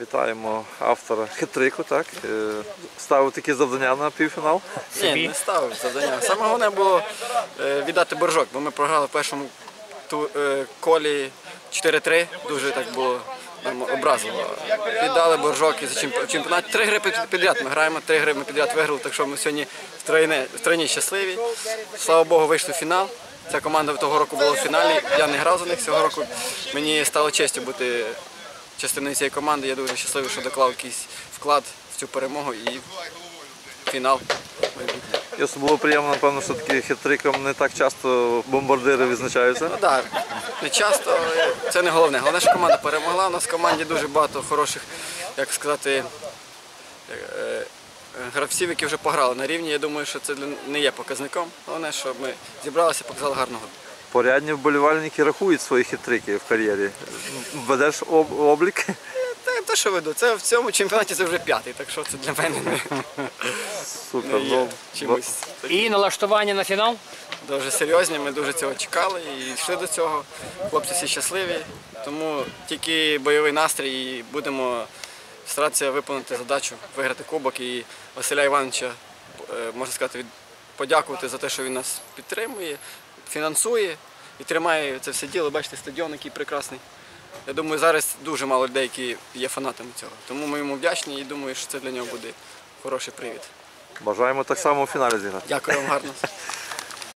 Вітаємо автора хитрику, так? Е, Ставив такі завдання на півфінал. Ні, не ставив завдання. Саме головне було е, віддати боржок, бо ми програли в першому е, колі 4-3, дуже так було нам образливо. Віддали боржок і за чемпіонат. Три гри підряд ми граємо, три гри ми підряд виграли, так що ми сьогодні втройні щасливі. Слава Богу, вийшли в фінал. Ця команда того року була в фіналі. Я не грав за них цього року. Мені стало честю бути частиною цієї команди. Я дуже щасливий, що доклав якийсь вклад в цю перемогу і фінал. І особливо приємно, напевно, що таки хитриком не так часто бомбардири відзначаються. Ну так, не часто, це не головне. Головне, що команда перемогла. У нас в команді дуже багато хороших, як сказати, е, е, гравців, які вже пограли на рівні. Я думаю, що це не є показником. Головне, щоб ми зібралися, показали гарну гру. Порядні вболівальники рахують свої хитрики в кар'єрі. Ведеш об- облік. Те, те, що веду, це в цьому чемпіонаті це вже п'ятий, так що це для мене не, Супер. не є Ну, чимось І налаштування на фінал. дуже серйозні. Ми дуже цього чекали і йшли до цього. Хлопці всі щасливі. Тому тільки бойовий настрій і будемо старатися виконати задачу, виграти кубок і Василя Івановича, е, можна сказати, від- подякувати за те, що він нас підтримує, фінансує і тримає це все діло. Бачите, стадіон, який прекрасний. Я думаю, зараз дуже мало людей, які є фанатами цього. Тому ми йому вдячні і думаю, що це для нього буде хороший привід. Бажаємо так само у фіналі зіграти. Дякую вам гарно.